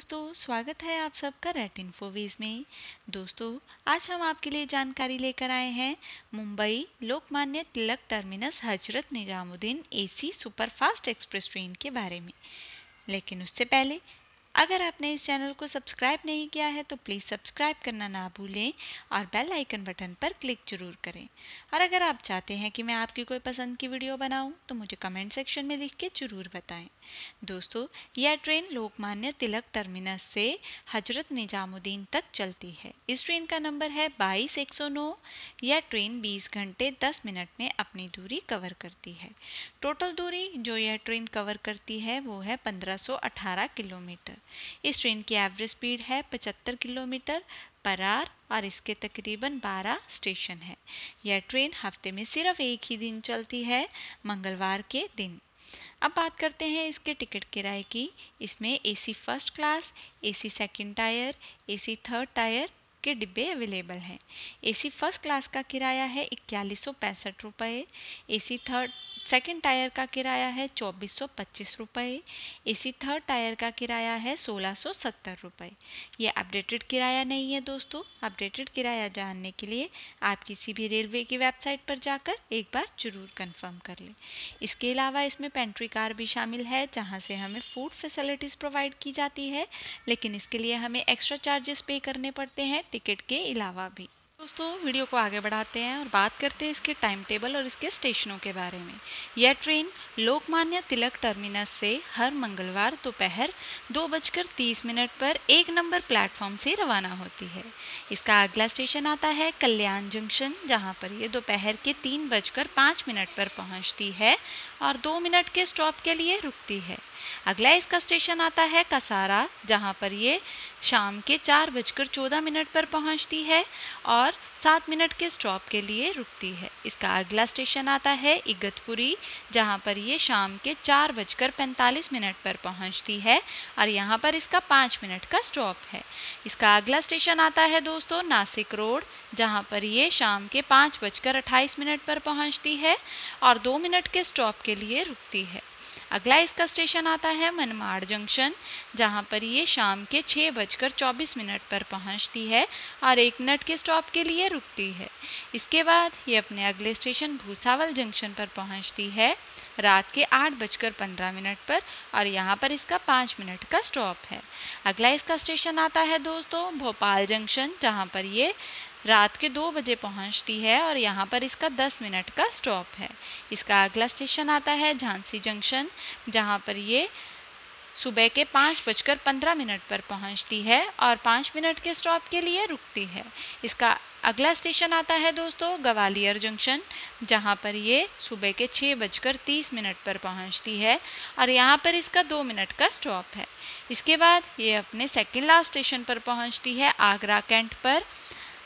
दोस्तों, स्वागत है आप सबका रेट इन्फोवीज में। दोस्तों, आज हम आपके लिए जानकारी लेकर आए हैं, Mumbai Lokmanya Tilak terminus Hazrat Nizamuddin AC superfast express train के बारे में। लेकिन उससे पहले अगर आपने इस चैनल को सब्सक्राइब नहीं किया है तो प्लीज़ सब्सक्राइब करना ना भूलें और बेल आइकन बटन पर क्लिक ज़रूर करें। और अगर आप चाहते हैं कि मैं आपकी कोई पसंद की वीडियो बनाऊँ तो मुझे कमेंट सेक्शन में लिख के ज़रूर बताएँ। दोस्तों, यह ट्रेन लोकमान्य तिलक टर्मिनस से हज़रत निजामुद्दीन तक चलती है। इस ट्रेन का नंबर है बाईस एक सौ नौ। यह ट्रेन बीस घंटे दस मिनट में अपनी दूरी कवर करती है। टोटल दूरी जो यह ट्रेन कवर करती है, वो है पंद्रह किलोमीटर। इस ट्रेन की एवरेज स्पीड है 75 किलोमीटर पर आर और इसके तकरीबन 12 स्टेशन है। यह ट्रेन हफ़्ते में सिर्फ़ एक ही दिन चलती है, मंगलवार के दिन। अब बात करते हैं इसके टिकट किराए की। इसमें AC first class AC second tier AC third tier के डिब्बे अवेलेबल हैं। एसी फ़र्स्ट क्लास का किराया है इक्यालीस सौ पैंसठ रुपये ए थर्ड सेकेंड टायर का किराया है चौबीस सौ पच्चीस रुपये ए थर्ड टायर का किराया है सोलह सौ सत्तर रुपये ये अपडेटेड किराया नहीं है दोस्तों। अपडेटेड किराया जानने के लिए आप किसी भी रेलवे की वेबसाइट पर जाकर एक बार ज़रूर कंफर्म कर लें। इसके अलावा इसमें पेंट्री कार भी शामिल है, जहाँ से हमें फ़ूड फैसिलिटीज़ प्रोवाइड की जाती है। लेकिन इसके लिए हमें एक्स्ट्रा चार्जेस पे करने पड़ते हैं। टिकट के अलावा भी। दोस्तों वीडियो को आगे बढ़ाते हैं और बात करते हैं इसके टाइम टेबल और इसके स्टेशनों के बारे में। यह ट्रेन लोकमान्य तिलक टर्मिनस से हर मंगलवार दोपहर दो, बजकर तीस मिनट पर एक नंबर प्लेटफॉर्म से रवाना होती है। इसका अगला स्टेशन आता है कल्याण जंक्शन जहाँ पर यह दोपहर के तीन बजकर पाँच मिनट पर पहुँचती है और दो मिनट के स्टॉप के लिए रुकती है। अगला इसका स्टेशन आता है कसारा, जहाँ पर ये शाम के चार बजकर चौदह मिनट पर पहुँचती है और सात मिनट के स्टॉप के लिए रुकती है। इसका अगला स्टेशन आता है इगतपुरी, जहाँ पर ये शाम के चार बजकर पैंतालीस मिनट पर पहुँचती है और यहाँ पर इसका पाँच मिनट का स्टॉप है। इसका अगला स्टेशन आता है दोस्तों नासिक रोड, जहाँ पर ये शाम के पाँच बजकर अट्ठाईस मिनट पर पहुँचती है और दो मिनट के स्टॉप के लिए रुकती है। अगला इसका स्टेशन आता है मनमाड़ जंक्शन जहाँ पर ये शाम के छः बजकर चौबीस मिनट पर पहुँचती है और एक मिनट के स्टॉप के लिए रुकती है। इसके बाद ये अपने अगले स्टेशन भूसावल जंक्शन पर पहुँचती है। रात के आठ बजकर पंद्रह मिनट पर और यहाँ पर इसका पाँच मिनट का स्टॉप है। अगला इसका स्टेशन आता है दोस्तों भोपाल जंक्शन जहाँ पर ये रात के दो बजे पहुँचती है और यहाँ पर इसका दस मिनट का स्टॉप है। इसका अगला स्टेशन आता है झांसी जंक्शन, जहाँ पर ये सुबह के पाँच बजकर पंद्रह मिनट पर पहुँचती है और पाँच मिनट के स्टॉप के लिए रुकती है। इसका अगला स्टेशन आता है दोस्तों ग्वालियर जंक्शन, जहाँ पर ये सुबह के छः बजकर तीस मिनट पर पहुँचती है और यहाँ पर इसका दो मिनट का स्टॉप है। इसके बाद ये अपने सेकेंड लास्ट स्टेशन पर पहुँचती है आगरा कैंट पर।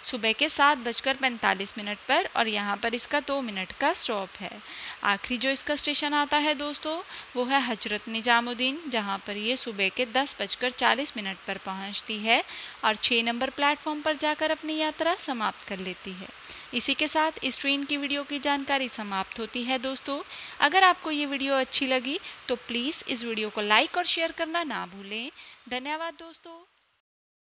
सुबह के सात बजकर पैंतालीस मिनट पर और यहाँ पर इसका दो मिनट का स्टॉप है। आखिरी जो इसका स्टेशन आता है दोस्तों, वो है हज़रत निजामुद्दीन, जहाँ पर ये सुबह के दस बजकर चालीस मिनट पर पहुँचती है और छः नंबर प्लेटफॉर्म पर जाकर अपनी यात्रा समाप्त कर लेती है। इसी के साथ इस ट्रेन की वीडियो की जानकारी समाप्त होती है दोस्तों। अगर आपको ये वीडियो अच्छी लगी तो प्लीज़ इस वीडियो को लाइक और शेयर करना ना भूलें। धन्यवाद दोस्तों।